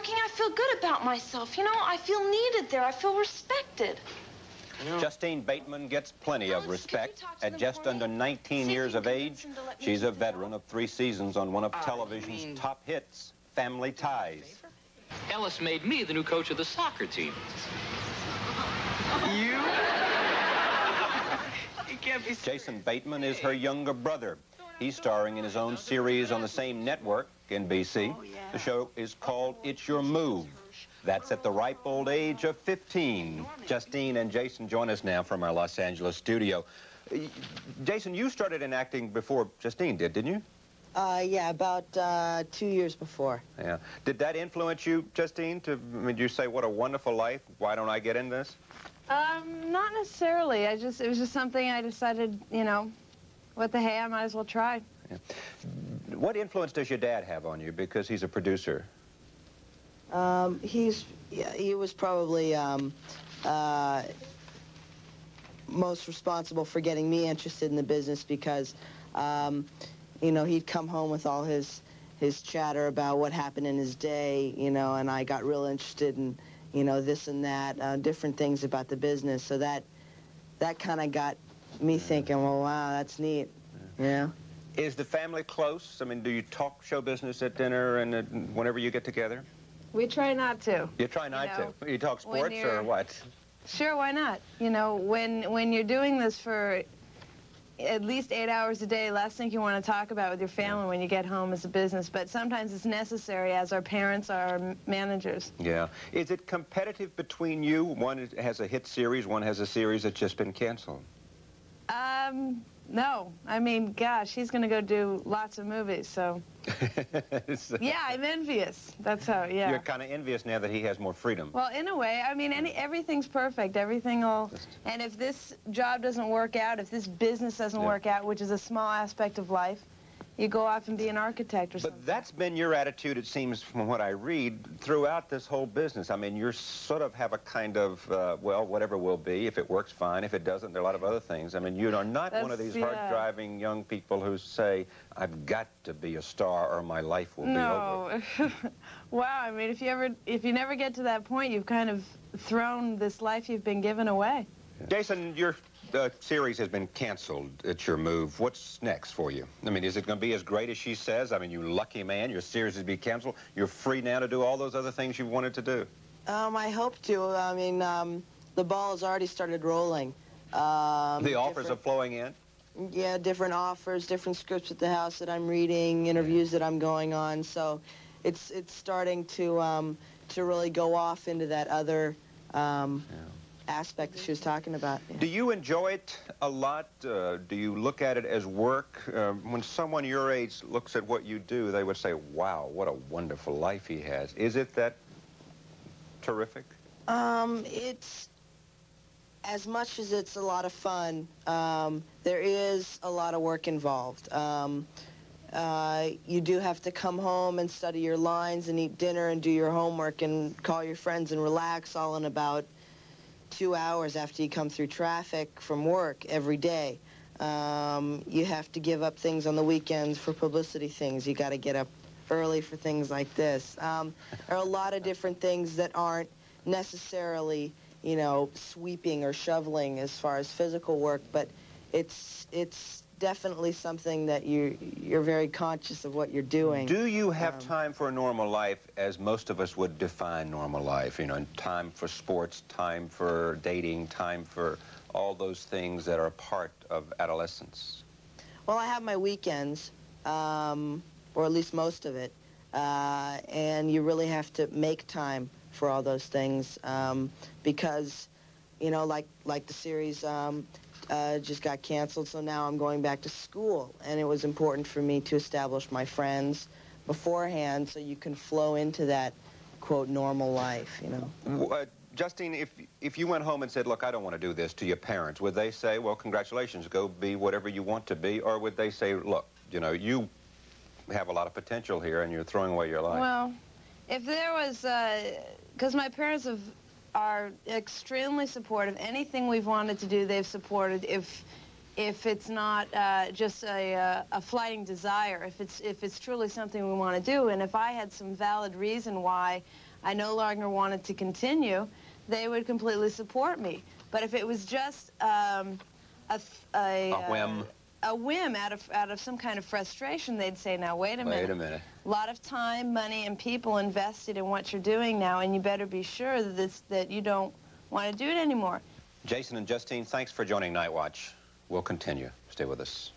working, I feel good about myself. You know, I feel needed there. I feel respected. Justine Bateman gets plenty of Alice, could you respect. At just for under 19 See years of age, convince them to let me she's a keep them veteran of three seasons on one of Ah, television's you mean- top hits, Family Ties. Ellis made me the new coach of the soccer team. You? You can't be Jason Bateman is her younger brother. He's starring in his own series on the same network, NBC. The show is called It's Your Move. That's at the ripe old age of 15. Justine and Jason join us now from our Los Angeles studio. Jason, you started in acting before Justine did, didn't you? Uh, yeah, about uh, two years before. Yeah. Did that influence you, Justine, to, I mean, you say, what a wonderful life, why don't I get in this? Um, not necessarily. I just, it was just something I decided, you know, what the hey, I might as well try. What influence does your dad have on you, because he's a producer? Um, he's, yeah, he was probably um, uh, most responsible for getting me interested in the business because, um, you know, he'd come home with all his his chatter about what happened in his day, you know, and I got real interested in, you know, this and that, uh, different things about the business. So that that kind of got me thinking, well, wow, that's neat, you know. Is the family close? I mean, do you talk show business at dinner and uh, whenever you get together? We try not to. You try not know, to. You talk sports or what? Sure, why not? You know, when when you're doing this for at least eight hours a day, last thing you want to talk about with your family when you get home is a business. But sometimes it's necessary, as our parents are m- managers. Yeah. Is it competitive between you? One has a hit series, one has a series that's just been canceled. Um, no. I mean, gosh, he's going to go do lots of movies. So So yeah, I'm envious. That's how. Yeah. You're kind of envious now that he has more freedom. Well, in a way, I mean, any, everything's perfect. Everything will, and if this job doesn't work out, if this business doesn't Yeah. work out, which is a small aspect of life, you go off and be an architect or something. But that's been your attitude, it seems, from what I read, throughout this whole business. I mean, you sort of have a kind of, uh, well, whatever will be. If it works, fine. If it doesn't, there are a lot of other things. I mean, you are not one of these yeah. hard-driving young people who say, I've got to be a star or my life will be over. No. wow. I mean, if you ever, if you never get to that point, you've kind of thrown this life you've been given away. Jason, your uh, series has been canceled. It's your move. What's next for you? I mean, is it going to be as great as she says? I mean, you lucky man, your series has been canceled. You're free now to do all those other things you wanted to do. Um, I hope to. I mean, um, the ball has already started rolling. Um, the offers are flowing in. Yeah, different offers, different scripts at the house that I'm reading, interviews that I'm going on. So it's it's starting to um, to really go off into that other um, aspect that she was talking about. Do you enjoy it a lot? Uh, do you look at it as work? Uh, when someone your age looks at what you do, they would say, wow, what a wonderful life he has. Is it that terrific? Um, it's as much as it's a lot of fun. Um, there is a lot of work involved. Um, uh, you do have to come home and study your lines and eat dinner and do your homework and call your friends and relax all in about two hours after you come through traffic from work every day. Um, you have to give up things on the weekends for publicity things. You got to get up early for things like this. Um, there are a lot of different things that aren't necessarily, you know, sweeping or shoveling as far as physical work, but it's it's definitely something that you you're very conscious of what you're doing. Do you have Um, time for a normal life as most of us would define normal life? You know, and time for sports, time for dating, time for all those things that are a part of adolescence. Well, I have my weekends, um, or at least most of it, uh, and you really have to make time for all those things um, because, you know, like like the series um, uh, just got canceled, so now I'm going back to school, and it was important for me to establish my friends beforehand so you can flow into that quote normal life, you know. W- Uh, Justine, if if you went home and said, "Look, I don't want to do this," to your parents, would they say, "Well, congratulations, go be whatever you want to be," or would they say, "Look, you know, you have a lot of potential here, and you're throwing away your life"? Well, if there was, because my parents have, are extremely supportive. Anything we've wanted to do, they've supported. If if it's not uh, just a, uh, a flighting desire, if it's if it's truly something we want to do, and if I had some valid reason why I no longer wanted to continue, they would completely support me. But if it was just um, a, a, A whim. A whim out of out of some kind of frustration, they'd say, "Now wait a minute. Wait a minute. A lot of time, money, and people invested in what you're doing now, and you better be sure that this, that you don't want to do it anymore." Jason and Justine, thanks for joining Nightwatch. We'll continue. Stay with us.